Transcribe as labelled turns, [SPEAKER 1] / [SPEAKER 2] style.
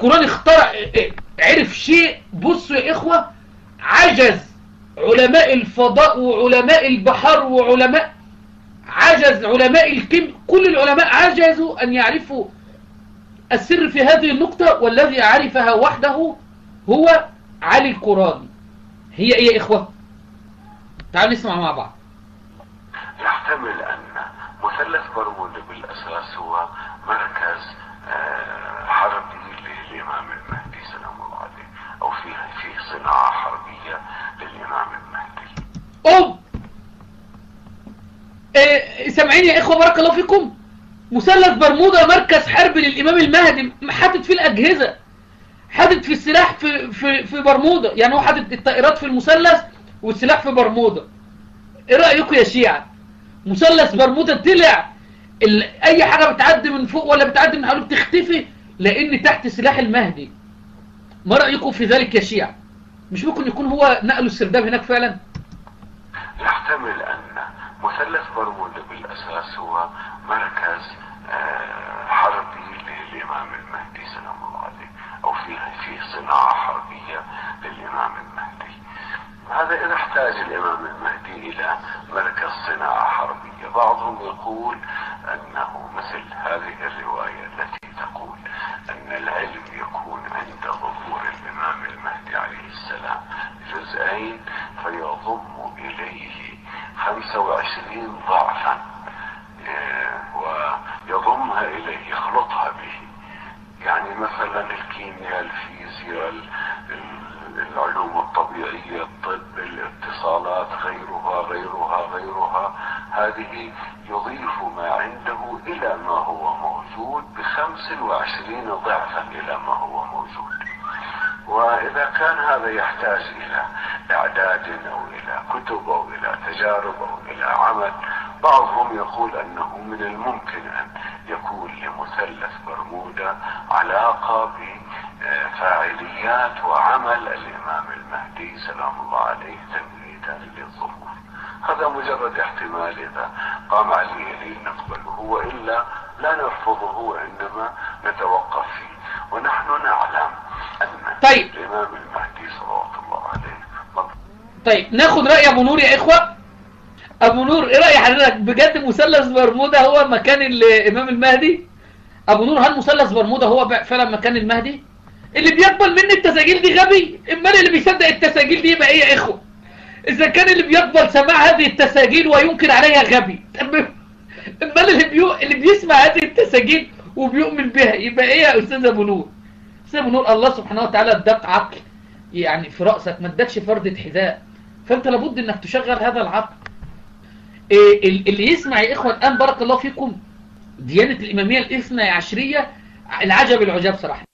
[SPEAKER 1] القرآن اخترع عرف شيء؟ بصوا يا إخوة عجز علماء الفضاء وعلماء البحر وعلماء عجز علماء الكم كل العلماء عجزوا أن يعرفوا السر في هذه النقطة والذي عرفها وحده هو علي القرآن هي إيه يا إخوة؟ تعالوا نسمع مع بعض.
[SPEAKER 2] يحتمل أن مثلث برمودا بالأساس هو مركز آه، حربي للإمام المهدي سلام الله عليه أو فيه فيه صناعة حربية للإمام المهدي.
[SPEAKER 1] أم! إيه سامعين يا إخوة بارك الله فيكم؟ مثلث برمودا مركز حربي للإمام المهدي حاطط فيه الأجهزة حاطط في السلاح في في في برمودا يعني هو حاطط الطائرات في المثلث والسلاح في برمودا. إيه رأيكم يا شيعة؟ مثلث برمودا طلع. أي حاجة بتعدي من فوق ولا بتعدي من حوالي بتختفي لأن تحت سلاح المهدي. ما رأيكم في ذلك يا شيعة؟ مش ممكن يكون هو نقلوا السرداب هناك فعلا؟
[SPEAKER 2] يحتمل أن مثلث برمودا بالأساس هو مركز آه، حربي للإمام المهدي سلام الله عليه أو فيه فيه صناعة حربية للإمام المهدي احتاج الإمام المهدي إلى مركز صناعة حربية بعضهم يقول أنه مثل هذه الرواية التي تقول أن العلم يكون عند ظهور الإمام المهدي عليه السلام جزئين فيضم إليه 25 ضعفا آه، ويضمها إليه يخلطها به. يعني مثلا الكيمياء الفيزياء العلوم الطبيعية الطب هذه يضيف ما عنده إلى ما هو موجود بخمس وعشرين ضعفا إلى ما هو موجود. وإذا كان هذا يحتاج إلى إعداد أو إلى كتب أو إلى تجارب أو إلى عمل بعضهم يقول أنه من الممكن أن يكون لمثلث برمودا علاقة بفاعليات وعمل الإمام المهدي سلام الله عليه تمهيدا للظهور. هذا مجرد احتمال إذا قام عليه نقبله وإلا لا نرفضه وإنما نتوقف فيه. ونحن نعلم أن
[SPEAKER 1] طيب.
[SPEAKER 2] الإمام المهدي صلوات الله عليه
[SPEAKER 1] طيب ناخد رأي أبو نور يا إخوة؟ أبو نور إيه رأي حضرتك؟ بجد مثلث برمودا هو مكان الإمام المهدي؟ أبو نور هل مثلث برمودا هو فعلا مكان المهدي؟ اللي بيقبل مني التساجيل دي غبي أمال اللي بيصدق التساجيل دي يبقى إيه يا إخوة؟ إذا كان اللي بيقبل سماع هذه التساجيل وينكر عليها غبي. أمال اللي, بيو... اللي بيسمع هذه التساجيل وبيؤمن بها يبقى إيه يا أستاذ أبو نور؟ أستاذ أبو نور الله سبحانه وتعالى اداك عقل يعني في رأسك ما ادكش فردة حذاء. فأنت لابد إنك تشغل هذا العقل. إيه اللي يسمع يا إخوة الآن بارك الله فيكم ديانة الإمامية الإثنى عشرية العجب العجاب صراحة.